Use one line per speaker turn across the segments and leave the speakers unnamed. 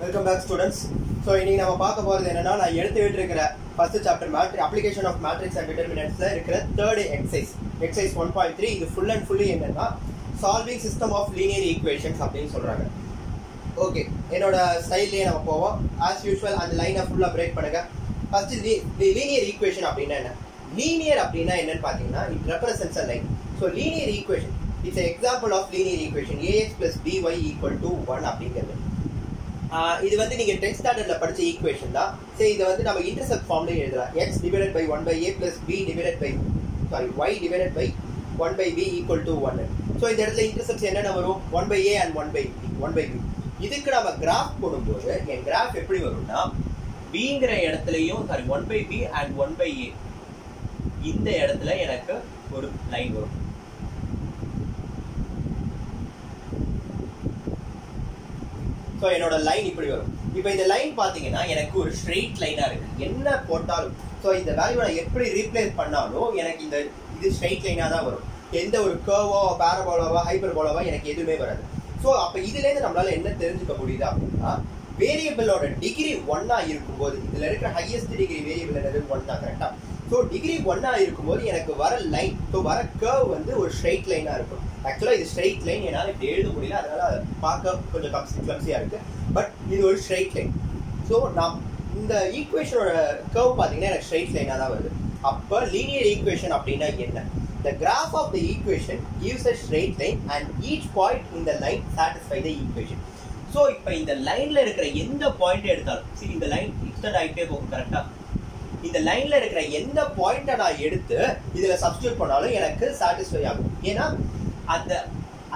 Welcome back students so இன்றைக்கி நம்ம பார்க்க போகிறது என்னென்னா நான் எடுத்து விட்டுருக்கிற first chapter மேட்ரி application of matrix and டிட்டர்மினன்ட்ஸில் இருக்கிற third exercise exercise one point three இது ஃபுல் அண்ட் ஃபுல்லி என்னன்னா solving system of linear equations அப்படின்னு சொல்கிறாங்க ஓகே என்னோட ஸ்டைல்லேயே நம்ம போவோம். ஆஸ் யூஸ்வல் அந்த லைனை ஃபுல்லாக பிரேக் பண்ணுங்க. ஃபர்ஸ்ட் லீனியர் ஈக்குவேஷன் அப்படின்னா என்ன? லீனியர் அப்படின்னா என்னன்னு பார்த்தீங்கன்னா it represents a line so linear equation it's example of linear equation ax plus by equal to one அப்படிங்கிறது. இது வந்து நீங்க டென்த் ஸ்டாண்டர்ட்ல படிச்ச ஈக்குவேஷன் தான். சரி இதை வந்து நம்ம இன்டர்செப்ட் ஃபார்ம்ல எழுதலாம். X divided by one by a plus b divided by sorry y divided by one by b equal to one so இந்த இடத்துல இன்டர்செப்ட்ஸ் என்னென்ன வரும்? One by a and one by one by b இதுக்கு நம்ம graph போடும்போது என் graph எப்படி வரும்னா பிங்கிற இடத்துலையும் sorry one by b and one by a இந்த இடத்துல எனக்கு ஒரு லைன் வரும். ஸோ என்னோட லைன் இப்படி வரும். இப்போ இந்த லைன் பார்த்தீங்கன்னா எனக்கு ஒரு ஸ்ட்ரெயிட் லைனாக இருக்கு. என்ன போட்டாலும் ஸோ இந்த வேல்யூவை நான் எப்படி ரீப்ளேஸ் பண்ணாலும் எனக்கு இந்த இது ஸ்ட்ரெயிட் லைனாக தான் வரும். எந்த ஒரு கேர்வோ பேரபோலாவோ ஹைப்பர் போலாவோ எனக்கு எதுவுமே வராது. ஸோ அப்போ இதுலேருந்து நம்மளால என்ன தெரிஞ்சுக்க முடியுது அப்படின்னா வேரியபிளோட டிகிரி ஒன்னா இருக்கும்போது இதில் இருக்கிற ஹையஸ்ட் டிகிரி வேரியபிள் என்னது? ஒன் தான் ஸோ டிகிரி ஒன்னா இருக்கும்போது எனக்கு வர லைன் ஸோ வர கர்வ் வந்து ஒரு ஸ்ட்ரெயிட் லைனாக இருக்கும் ஆக்சுவலாக இது ஸ்ட்ரெயிட் லைன் என்னால் இப்படி எழுத முடியல. அதனால் அதை பார்க்க கொஞ்சம் கம்சி கம்சியாக இருக்குது பட் இது ஒரு ஸ்ட்ரெயிட் லைன் ஸோ நான் இந்த ஈக்குவேஷனோட கர்வ் பார்த்தீங்கன்னா எனக்கு ஸ்ட்ரெயிட் லைனாக தான் வருது. அப்போ லீனியர் ஈக்குவேஷன் அப்படின்னா என்ன? The graph of the equation gives a straight line and each point in the line satisfy the equation. So இப்போ இந்த லைனில் இருக்கிற எந்த பாயிண்ட் எடுத்தாலும் சரி இந்த லைன் எக்ஸ்டெண்ட் ஆகிட்டே போகும் கரெக்டாக இந்த லைனில் இருக்கிற எந்த பாயிண்ட்டை நான் எடுத்து இதில் சப்ஸ்டியூட் பண்ணாலும் எனக்கு சாட்டிஸ்ஃபை ஆகும். ஏன்னா அந்த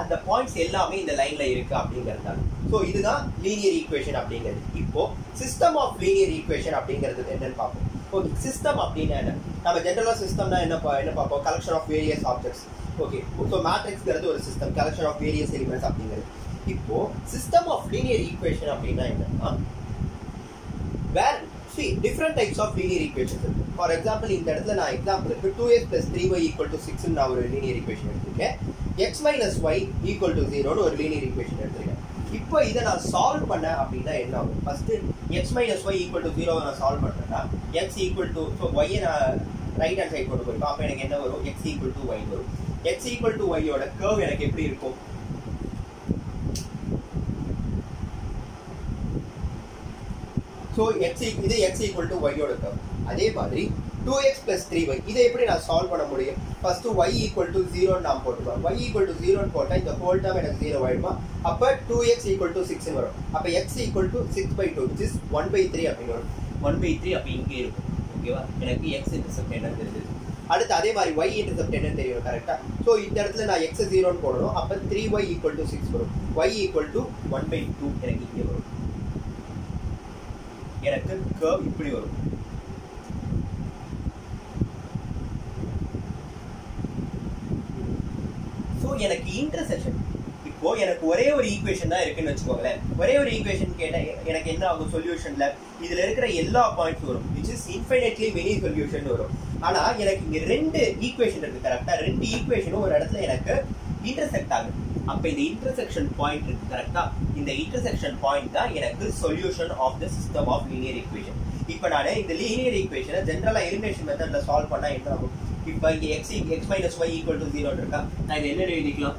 அந்த பாயிண்ட்ஸ் எல்லாமே இந்த லைன்ல இருக்கு அப்படிங்கிறதால ஸோ இதுதான் லீனியர் ஈக்குவேஷன் அப்படிங்கிறது. இப்போ சிஸ்டம் ஆஃப் லீனியர் ஈக்குவேஷன் அப்படிங்கிறது என்னன்னு பார்ப்போம். ஓகே சிஸ்டம் அப்படின்னா என்ன? நம்ம ஜென்ரலாக சிஸ்டம்னா என்ன என்ன பார்ப்போம்? Collection of various objects okay so மேட்ரிக்ஸ்ங்கிறது ஒரு system collection of various elements அப்படிங்கிறது. இப்போ சிஸ்டம் ஆஃப் லீனியர் ஈக்குவேஷன் அப்படின்னா என்னன்னா where see different types of linear equations இருக்கு. ஃபார் எக்ஸாம்பிள் இந்த இடத்துல நான் எக்ஸாம்பிளுக்கு two x plus three y equal to six நான் ஒரு லீனியர் ஈக்குவேஷன் எடுத்திருக்கேன். X minus y equal to ஜீரோன்னு ஒரு லீனியர் ஈக்குவேஷன் எடுத்துருக்கேன். இப்போ இதை நான் சால்வ் பண்ணேன் அப்படின்னா என்ன ஆகும்? First x minus y equal to ஜீரோவை நான் சால்வ் பண்ணுறேன்னா எக்ஸ் ஈக்குவல் டு ஸோ ஒய்யை நான் ரைட் ஹேண்ட் சைட் கொண்டு போயிருக்கோம். அப்போ எனக்கு என்ன வரும்? எக்ஸ் ஈக்குவல் டு ஒய் வரும். எக்ஸ் ஈக்குவல் டு ஒய்யோட கேர்வ் எனக்கு எப்படி இருக்கும்? ஸோ எக்ஸ் e, இது எக்ஸ் ஈக்குவல் டு ஒய்யோட கேர்வ் அதே மாதிரி two x plus three y இதை எப்படி நான் சால்வ் பண்ண முடியும்? ஃபர்ஸ்ட் ஒய் ஈக்குவல் டு ஜீரோன்னு நான் போட்டுருவோம் ஒய் ஈக்குவல் டு ஜீரோன்னு போட்டால் இந்த ஹோல் டேம் எனக்கு ஜீரோ ஆயிடுமா? அப்போ two x equal to six வரும். அப்போ x equal to six by two is one by three அப்படின்னு வரும். ஒன் பை த்ரீ அப்போ இங்கே இருக்கும். ஓகேவா எனக்கு எக்ஸ் இன்டர்செப்ட் என்ன தெரிஞ்சது. அடுத்து அதே மாதிரி ஒய் இன்டர்செப்ட் என்ன தெரியும் கரெக்டா ஸோ இந்த இடத்துல நான் எக்ஸ் ஜீரோன்னு போடணும். அப்போ three y equal to six வரும். Y equal to one by two எனக்கு இங்கே வரும். எனக்கு கர்வ் இப்படி வரும். எனக்கு இன்டர்செக்ஷன் இப்போ எனக்கு ஒரே ஒரு ஈக்குவேஷன் தான் இருக்குன்னு வச்சுக்கோங்களேன். ஒரே ஒரு ஈக்குவேஷன் கேட்டால் எனக்கு என்ன ஆகும்? சொல்யூஷன்ல இதுல இருக்கிற எல்லா பாயிண்ட்ஸ் வரும். Which is infinitely many solution வரும். ஆனா எனக்கு இங்க ரெண்டு ஈக்குவேஷன் இருக்கு கரெக்டா ரெண்டு ஈக்குவேஷனும் ஒரு இடத்துல எனக்கு இன்டர்செக்ட் ஆகுது. அப்ப இந்த இன்டர்செக்ஷன் பாயிண்ட் இருக்கு கரெக்டா இந்த இன்டர்செக்ஷன் பாயிண்ட் தான் எனக்கு solution of the system of linear equation இப்போ நான் இந்த லீனியர் ஈக்குவேஷனை ஜென்ரலாக எலிமினேஷன் மெத்தடில் சால்வ் பண்ணா என்ன ஆகும்? இப்போ இங்கே x x minus y equal to zero இருக்கா? நான் இதை என்ன எழுதிக்கலாம்?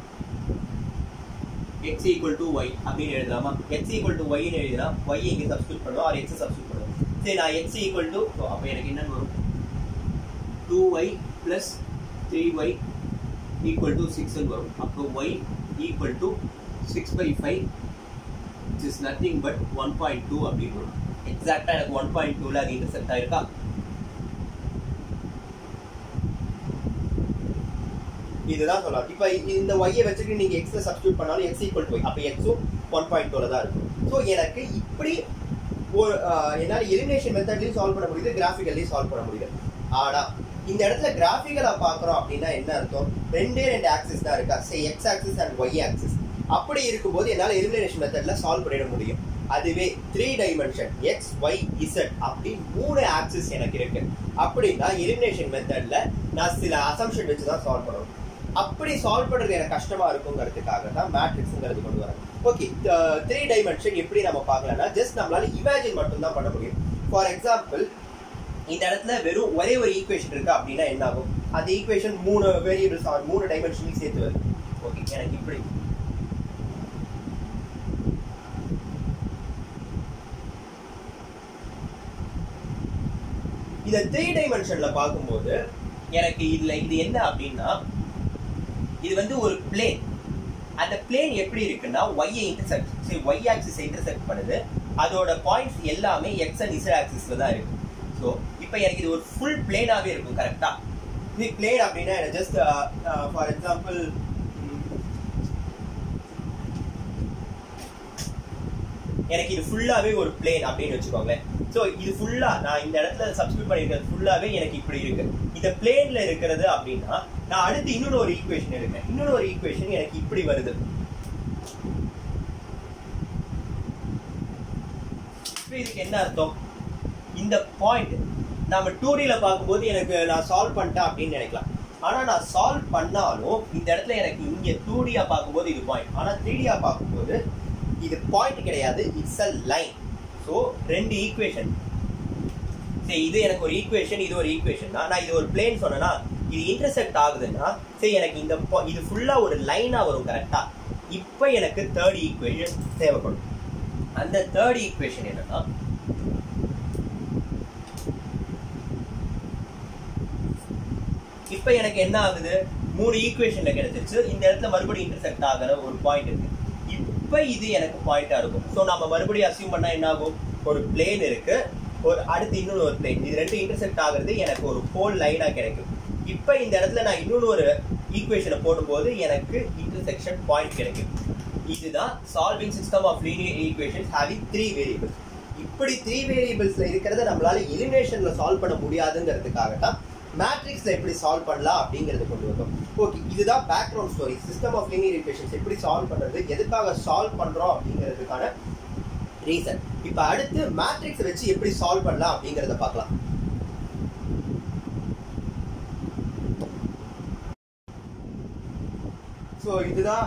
எக்ஸ் ஈக்குவல் டு ஒய் அப்படின்னு எழுதலாமா? எக்ஸ் ஈக்குவல் டு ஒய்னு எழுதினா ஒய் இங்கே சப்ஸ்டியூட் பண்ணுவோம் ஆர் எக்ஸ் சப்ஸ்டியூட் பண்ணுவோம் சரி நான் எக்ஸ் ஈக்குவல் டு அப்போ எனக்கு என்னன்னு வரும்? Two y plus three y equal to சிக்ஸ்னு வரும். அப்போ y equal to six by five it is nothing but one point two அப்படின்னு வரும். எக்ஸாக்டாக எனக்கு one point two lakh intercept ஆயிருக்கா? இதுதான் சொல்லலாம் இப்போ இந்த ஒய்யை வச்சுட்டு நீங்கள் எக்ஸில் சப்ஸ்டியூட் பண்ணாலும் எக்ஸ் ஈக்குவல் டு அப்போ எக்ஸும் ஒன் பாயிண்ட் டூல தான் இருக்கும். ஸோ எனக்கு இப்படி ஒரு என்னால் எலிமினேஷன் மெத்தட்லையும் சால்வ் பண்ண முடியுது கிராஃபிக்கல்லையும் சால்வ் பண்ண முடியுது. ஆனா இந்த இடத்துல கிராஃபிக்கலாக பாக்குறோம் அப்படின்னா என்ன அர்த்தம்? ரெண்டே ரெண்டு ஆக்சிஸ் தான் இருக்கா? Say x axis and y axis அப்படி இருக்கும்போது என்னால் எலிமினேஷன் மெத்தட்ல சால்வ் பண்ணிட முடியும். அதுவே three dimension x y z அப்படி மூணு ஆக்சிஸ் எனக்கு இருக்கு. அப்படின்னா எலிமினேஷன் மெத்தட்ல நான் சில அசம்ஷன் வச்சு தான் சால்வ் பண்ணணும். அப்படி சால்வ் பண்றது எனக்கு கஷ்டமா இருக்குங்கிறதுக்காக தான் மேட்ரிக்ஸ்ங்கிறது கொண்டு வரேன் ஓகே த்ரீ டைமென்ஷன் எப்படி நம்ம பார்க்கலன்னா ஜஸ்ட் நம்மளால இமேஜின் மட்டும்தான் பண்ண முடியும். ஃபார் எக்ஸாம்பிள் இந்த இடத்துல வெறும் ஒரே ஒரு ஈக்குவேஷன் இருக்கு அப்படின்னா என்ன ஆகும் அந்த ஈக்குவேஷன் மூணு வேரியபிள்ஸ் மூணு டைமென்ஷன்லையும் சேர்த்து வருது. ஓகே எனக்கு இப்படி இத த்ரீ டைமென்ஷன்ல பார்க்கும்போது எனக்கு இதுல இது என்ன அப்படின்னா இது வந்து ஒரு பிளேன் அந்த பிளேன் எப்படி இருக்குன்னா ஒய்யை இன்டர்செக்ட் சரி ஒய் ஆக்சிஸ் இன்டர்செக்ட் பண்ணுது. அதோட பாயிண்ட்ஸ் எல்லாமே எக்ஸ் அண்ட் இசட் ஆக்சிஸ்ல தான் இருக்கு. ஸோ இப்போ எனக்கு இது ஒரு ஃபுல் பிளேனாகவே இருக்கும் கரெக்டா இது பிளேன் அப்படின்னா ஜஸ்ட் ஃபார் எக்ஸாம்பிள் எனக்கு இது ஃபுல்லாகவே ஒரு பிளேன் அப்படின்னு வச்சுக்கோங்களேன். ஸோ இது ஃபுல்லாக நான் இந்த இடத்துல சப்ஸ்கிரைப் பண்ணியிருக்கிறது ஃபுல்லாகவே எனக்கு இப்படி இருக்கு. இந்த பிளேனில் இருக்கிறது அப்படின்னா நான் அடுத்து இன்னொரு ஒரு ஈக்குவேஷன் எடுக்கிறேன் இன்னொரு ஒரு ஈக்குவேஷன் எனக்கு இப்படி வருது. இதுக்கு என்ன அர்த்தம்? இந்த பாயிண்ட் நம்ம டூரியில் பார்க்கும்போது எனக்கு நான் சால்வ் பண்ணிட்டேன் அப்படின்னு நினைக்கலாம். ஆனால் நான் சால்வ் பண்ணாலும் இந்த இடத்துல எனக்கு இங்கே டூடியாக பார்க்கும்போது இது பாயிண்ட் ஆனால் த்ரீடியாக பார்க்கும்போது இது பாயிண்ட் கிடையாது. இட்ஸ் அ லைன் ஸோ ரெண்டு ஈக்குவேஷன் சரி இது எனக்கு ஒரு ஈக்குவேஷன் இது ஒரு ஈக்குவேஷன் நான் இது ஒரு பிளேன் சொன்னேன்னா இது இன்டர்செக்ட் ஆகுதுன்னா சரி எனக்கு இந்த இது ஃபுல்லாக ஒரு லைனாக வரும் கரெக்டாக இப்போ எனக்கு தேர்ட் ஈக்குவேஷன் தேவைப்படும். அந்த தேர்ட் ஈக்குவேஷன் என்னன்னா இப்போ எனக்கு என்ன ஆகுது? மூணு ஈக்குவேஷனில் கிடைச்சிருச்சு. இந்த இடத்துல மறுபடியும் இன்டர்செக்ட் ஆகிற ஒரு பாயிண்ட் இருக்குது இப்போ இது எனக்கு பாயிண்டா இருக்கும். ஸோ நம்ம மறுபடியும் அசியூம் பண்ணால் என்ன ஆகும் ஒரு பிளேன் இருக்குது ஒரு அடுத்து இன்னொன்று ஒரு பிளேன் இது ரெண்டு இன்டர்செக்ட் ஆகுறது எனக்கு ஒரு ஹோல் லைனாக கிடைக்கும். இப்போ இந்த இடத்துல நான் இன்னொன்று ஒரு ஈக்குவேஷனை போடும்போது எனக்கு இன்டர்செக்ஷன் பாயிண்ட் கிடைக்கும். இதுதான் solving system of linear equations having three variables இப்படி த்ரீ வேரியபிள்ஸில் இருக்கிறத நம்மளால எலிமினேஷனில் சால்வ் பண்ண முடியாதுங்கிறதுக்காக தான் மேட்ரிக்ஸை எப்படி சால்வ் பண்ணலாம் அப்படிங்கறது கொண்டு வந்தோம். ஓகே இதுதான் background story system of linear equations எப்படி சால்வ் பண்றது எதுக்காக சால்வ் பண்றோம் அப்படிங்கிறதுக்கான ரீசன் இப்போ அடுத்து மேட்ரிக்ஸ் வச்சு எப்படி சால்வ் பண்ணலாம் அப்படிங்கறத பார்க்கலாம். ஸோ இதுதான்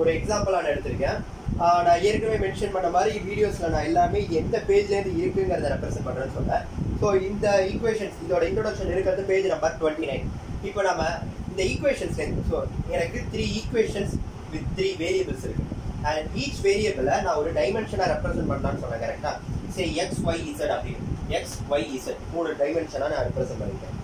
ஒரு எக்ஸாம்பிளாக நான் எடுத்திருக்கேன். நான் ஏற்கனவே மென்ஷன் பண்ண மாதிரி வீடியோஸில் நான் எல்லாமே எந்த பேஜ்லேருந்து இருக்குங்கிறத ரெப்ரசென்ட் பண்ணுறேன்னு சொன்னேன். ஸோ இந்த ஈக்குவேஷன்ஸ் இதோட இன்ட்ரோடக்ஷன் இருக்கிறது பேஜ் நம்பர் டுவெண்ட்டி நைன் இப்போ நம்ம இந்த ஈக்குவேஷன்ஸ்லேருந்து ஸோ எனக்கு three equations with three variables இருக்கு. அண்ட் ஈச் வேரியபிளை நான் ஒரு டைமென்ஷனாக ரெப்ரசென்ட் பண்ணலான்னு சொன்னேன் கரெக்டாக சரி எக்ஸ் ஒய் இசட் அப்படின்னு. எக்ஸ் ஒய் இசட் மூணு டைமென்ஷனாக நான் ரெப்ரசென்ட் பண்ணிருக்கேன்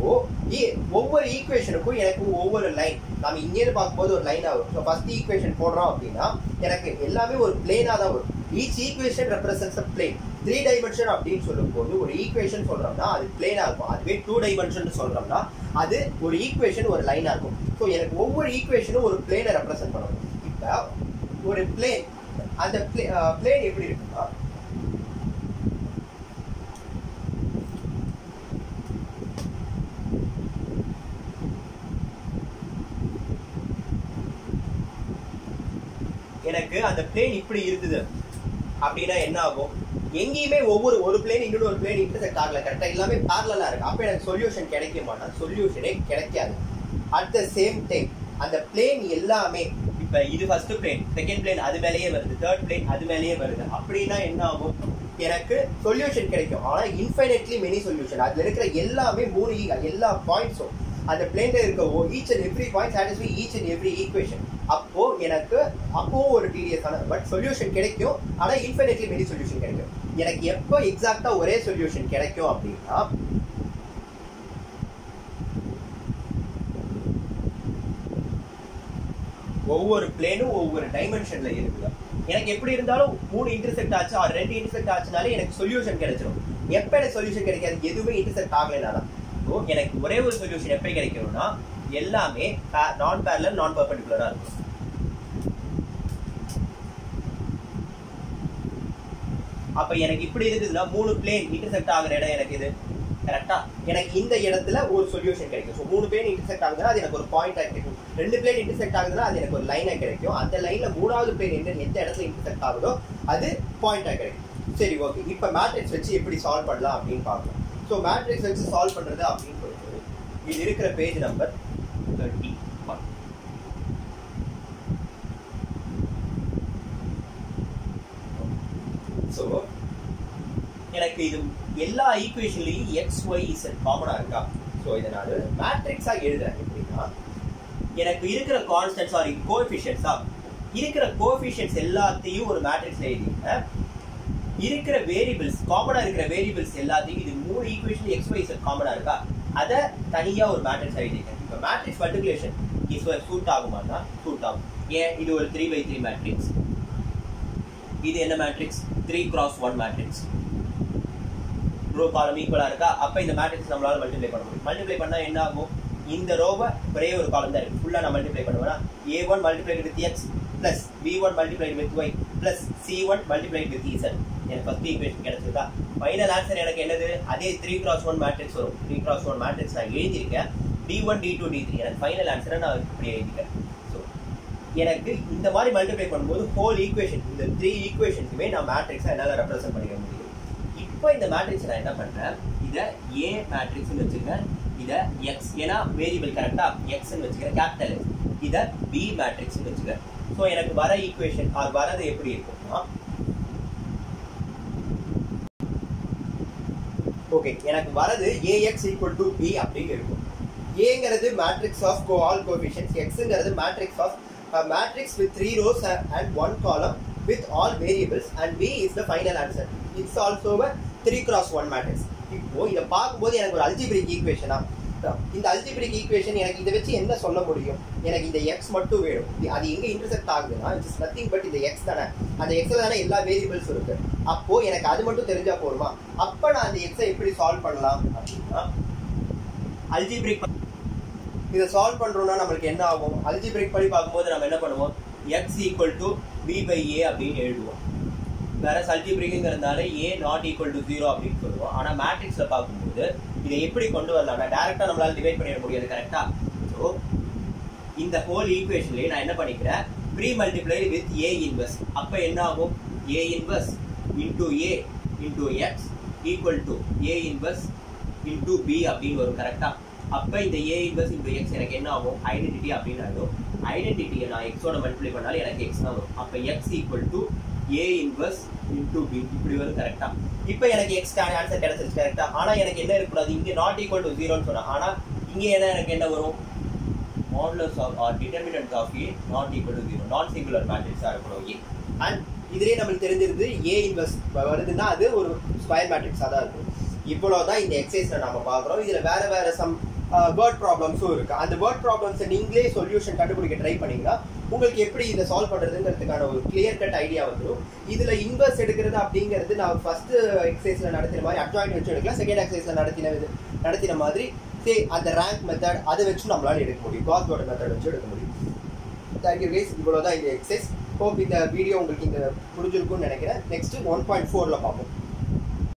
இப்போ ஏ- ஒவ்வொரு ஈக்குவேஷனுக்கும் எனக்கு ஒவ்வொரு லைன் நம்ம இங்கேருந்து பார்க்கும்போது ஒரு லைன் ஆகும் ஸோ ஃபர்ஸ்ட் ஈக்குவேஷன் போடுறோம் அப்படின்னா எனக்கு எல்லாமே ஒரு பிளேனாக தான் வரும். Each equation represents a plane three dimension அப்படின்னு சொல்லும்போது ஒரு ஈக்குவேஷன் சொல்கிறோம்னா அது பிளேனாக இருக்கும். அதுவே டூ டைமென்ஷன் சொல்கிறோம்னா அது ஒரு ஈக்குவேஷன் ஒரு லைனாக இருக்கும். ஸோ எனக்கு ஒவ்வொரு ஈக்குவேஷனும் ஒரு பிளேனை ரெப்ரசென்ட் பண்ணணும். இப்போ ஒரு பிளேன் அந்த பிளேன் எப்படி இருக்குன்னா எனக்கு அந்த பிளேன் இப்படி இருந்தது. அப்படின்னா என்ன ஆகும்? எங்கேயுமே ஒவ்வொரு ஒரு பிளேன் இன்னொரு ஒரு பிளேன் இன்டர்செக்ட் ஆகல. கரெக்டாக எல்லாமே பேரலாக இருக்கு. அப்போ எனக்கு சொல்யூஷன் கிடைக்க மாட்டேன் சொல்யூஷனே கிடைக்காது. அட் த சேம் டைம் அந்த பிளேன் எல்லாமே இப்போ இது ஃபர்ஸ்ட் பிளேன் செகண்ட் பிளேன் அது மேலேயே வருது. தேர்ட் பிளேன் அது மேலேயே வருது. அப்படின்னா என்ன ஆகும்? எனக்கு சொல்யூஷன் கிடைக்கும். ஆனால் இன்ஃபைனட்லி மெனி சொல்யூஷன் அதில் இருக்கிற எல்லாமே மூணு எல்லா பாயிண்ட்ஸும் அந்த பிளேன்ல இருக்க each and every point satisfy each and every equation அப்போ எனக்கு அப்போவும் ஒரு டிடிஎஸ் ஆன பட் சொல்யூஷன் கிடைக்கும். ஆனால் இன்ஃபினிட்லி மெனி சொல்யூஷன் கிடைக்கும். எனக்கு எப்போ எக்ஸாக்டா ஒரே சொல்யூஷன் கிடைக்கும் அப்படின்னா ஒவ்வொரு பிளேனும் ஒவ்வொரு டைமென்ஷன்ல இருக்குது எனக்கு எப்படி இருந்தாலும் மூணு இன்டர்செக்ட் ஆச்சு ஆர் ரெண்டு இன்டர்செக்ட் ஆச்சுனாலே எனக்கு சொல்யூஷன் கிடைச்சிடும் எப்போ எனக்கு சொல்யூஷன் கிடைக்காது? எதுவுமே இன்டர்செக்ட் ஆகலைனா தான் இருக்கும் எனக்கு ஒரே ஒரு சொல்யூஷன் எப்போ கிடைக்கணும்னா எல்லாமே நான் பேரலல் நான் பர்பண்டிகுலராக இருக்கும். அப்ப எனக்கு இப்படி இருக்குதுன்னா மூணு பிளேன் இன்டர்செக்ட் ஆகிற இடம் எனக்கு இது கரெக்டா எனக்கு இந்த இடத்துல ஒரு சொல்யூஷன் கிடைக்கும். ஸோ மூணு பிளேன் இன்டர்செக்ட் ஆகுதுன்னா அது எனக்கு ஒரு பாயிண்டா கிடைக்கும். ரெண்டு பிளேன் இன்டர்செக்ட் ஆகுதுன்னா அது எனக்கு ஒரு லைனாக கிடைக்கும். அந்த லைன்ல மூணாவது பிளேன் எந்த எந்த இடத்துல இன்டர்செக்ட் ஆகுதோ அது பாயிண்டா கிடைக்கும். சரி ஓகே இப்போ மேட்ரிக்ஸ் வச்சு எப்படி சால்வ் பண்ணலாம் அப்படின்னு பார்க்கலாம் ஸோ மேட்ரிக்ஸ் வச்சு சால்வ் பண்ணுறது அப்படின்னு சொல்லிட்டு இது இருக்கிற page number thirty one so எனக்கு இது எல்லா ஈக்குவேஷன்லையும் எக்ஸ் ஒய் இசட் காமனாக இருக்கா? ஸோ இதனால் நான் மேட்ரிக்ஸாக எழுதுறேன் எப்படின்னா எனக்கு இருக்கிற கான்ஸ்டன்ட் சாரி கோஎஃபிஷியன்ஸா இருக்கிற கோஎஃபிஷியன்ஸ் எல்லாத்தையும் ஒரு மேட்ரிக்ஸ் எழுதிட்டேன். இருக்கிற வேரியபிள்ஸ் காமனாக இருக்கிற வேரியபிள்ஸ் எல்லாத்தையும் மூணு ஈக்குவேஷன் எக்ஸ் ஒய் செட் காமனாக இருக்கா? அதை தனியாக ஒரு மேட்ரிக்ஸ் எழுதிங்க இப்போ மேட்ரிக்ஸ் மல்டிபிளேஷன் இஸ் சூட் ஆகுமானா சூட் ஆகும். ஏன்? இது ஒரு த்ரீ பை த்ரீ மேட்ரிக்ஸ் இது என்ன matrix three cross one matrix row column ஈக்குவலாக இருக்கா? அப்ப இந்த மேட்ரிக்ஸ் நம்மளால மல்டிப்ளை பண்ண முடியும். மல்டிப்ளை பண்ணால் என்ன ஆகும்? இந்த ரோவை ஒரே ஒரு காலம் தான் இருக்கு. ஃபுல்லா நான் மல்டிப்ளை பண்ணுவேன்னா a one multiply with x plus b one multiplied with y plus c one multiplied with z எனக்கு ஃபஸ்ட் ஈக்குவேஷன் கிடைச்சிருக்கா? ஃபைனல் ஆன்சர் எனக்கு என்னது? அதே த்ரீ கிராஸ் ஒன் மேட்ரிக்ஸ் வரும். த்ரீ கிராஸ் ஒன் மேட்ரிக்ஸ் நான் எழுதியிருக்கேன். T one t two t three எனக்கு final ஆன்சரை நான் இப்படி எழுதிக்கிறேன் ஸோ எனக்கு இந்த மாதிரி மல்டிப்ளை பண்ணும்போது ஹோல் ஈக்குவேஷன் இந்த த்ரீ ஈக்குவேஷன்ஸுமே நான் மேட்ரிக்ஸை என்னால் ரெப்ரசென்ட் பண்ணிக்க முடியும். இப்போ இந்த மேட்ரிக்ஸ் நான் என்ன பண்ணுறேன் இதை ஏ மேட்ரிக்ஸ்னு வச்சுக்கிறேன் இதை எக்ஸ் ஏன்னா வேரியபிள் கரெக்டாக எக்ஸ்ன்னு வச்சுக்கிறேன் கேபிட்டல் எக்ஸ் இதை பி மேட்ரிக்ஸ்னு வச்சுக்கிறேன் ஸோ எனக்கு வர ஈக்குவேஷன் அது வரது எப்படி இருக்கும்னா ஓகே எனக்கு வரது ஏஎக்ஸ் ஈக்குவல் டு பி அப்படின்னு இருக்கும். ஏங்கிறது matrix of co all coefficients எக்ஸுங்கிறது matrix of matrix with three rows and one column with all variables and b is the final answer it's also three cross one matrix இப்போ இதை பார்க்கும்போது எனக்கு ஒரு algebraic ஈக்குவேஷனாக இந்த algebraic equation எனக்கு இதை வச்சு என்ன சொல்ல முடியும்? எனக்கு இந்த எக்ஸ் மட்டும் வேணும். அது எங்க இன்டர்செக்ட் ஆகுதுன்னா இட்ஸ் நத்திங் பட் இந்த எக்ஸ் தானே. அந்த எக்ஸில் தானே எல்லா வேரியபிள்ஸ் இருக்கு. அப்போ எனக்கு அது மட்டும் தெரிஞ்சா போதுமா? அப்ப நான் அந்த எக்ஸை எப்படி சால்வ் பண்ணலாம்? அப்படின்னா அல்ஜிபிரிக் இதை சால்வ் பண்றோம்னா நம்மளுக்கு என்ன ஆகும்? அல்ஜிபிரிக் படி பார்க்கும்போது நம்ம என்ன பண்ணுவோம்? X equal to b by a அப்படின்னு எழுதுவோம். வேற சல்ஜிபிரிக்குங்கிறதுனால a not equal to zero அப்படின்னு சொல்லுவோம். ஆனா மேட்ரிக்ஸ்ல பார்க்கும்போது இதை எப்படி கொண்டு வரலாம்னா டேரக்டா நம்மளால டிவைட் பண்ணிட முடியாது கரெக்டா ஸோ இந்த ஹோல் ஈக்குவேஷன்லயே நான் என்ன பண்ணிக்கிறேன்? Pre multiply with a inverse அப்ப என்ன ஆகும் a inverse into a into x equal to a inverse into b அப்படின்னு வரும் கரெக்டா அப்ப இந்த ஏ இன்வெர்ஸ் இன்டூ எக்ஸ் எனக்கு என்ன ஆகும்? ஐடென்டிட்டி அப்படின்னு ஐடென்டிட்டியை நான் எக்ஸோட மல்டிப்ளை பண்ணாலும் எனக்கு எக்ஸ் தான் வரும். அப்போ x equal to a inverse into b இப்படி வரும் கரெக்டாக இப்போ எனக்கு எக்ஸ் ஆன்சர் கிடைச்சிருச்சு கரெக்டாக ஆனால் எனக்கு என்ன இருக்கக்கூடாது? இங்கே நாட் ஈக்குவல் டு ஜீரோன்னு சொன்னா. ஆனால் இங்கே என்ன எனக்கு என்ன வரும்? Modulus of or determinant of a not equal to zero non singular மேட்ரிக்ஸாக இருக்கணும். ஏ அண்ட் இதுலேயே நம்மளுக்கு தெரிஞ்சிருது ஏ இன்வெர்ஸ் வருதுன்னா அது ஒரு ஸ்கொயர் மேட்ரிக்ஸாக தான் இருக்கும். இவ்வளோ தான் இந்த எக்ஸசைஸில் நம்ம பார்க்குறோம். இதில் வேறு வேறு சம் வேர்ட் ப்ராப்ளம்ஸும் இருக்கு. அந்த வேர்ட் ப்ராப்ளம்ஸை நீங்களே சொல்யூஷன் கண்டுபிடிக்க ட்ரை பண்ணீங்கன்னா உங்களுக்கு எப்படி இதை சால்வ் பண்ணுறதுங்கிறதுக்கான ஒரு கிளியர் கட் ஐடியா வந்துடும் இதில் இன்வெர்ஸ் எடுக்கிறது அப்படிங்கிறது நான் ஃபஸ்ட்டு எக்ஸசைஸில் நடத்தின மாதிரி அட்ஜாயின் வச்சு எடுக்கலாம். செகண்ட் எக்ஸசைஸில் நடத்தின இது நடத்தின மாதிரி சே அந்த ரேங்க் மெத்தட் அதை வச்சு நம்மளால எடுக்க முடியும். காஸ்டோட மெத்தட் வச்சு எடுக்க முடியும். தேங்க்யூ கைஸ் இவ்வளோதான் இந்த எக்ஸசைஸ் ஹோப் இந்த வீடியோ உங்களுக்கு இந்த புரிஞ்சிருக்கும்னு நினைக்கிறேன். நெக்ஸ்ட்டு ஒன் பாயிண்ட் ஃபோரில் பார்ப்போம்.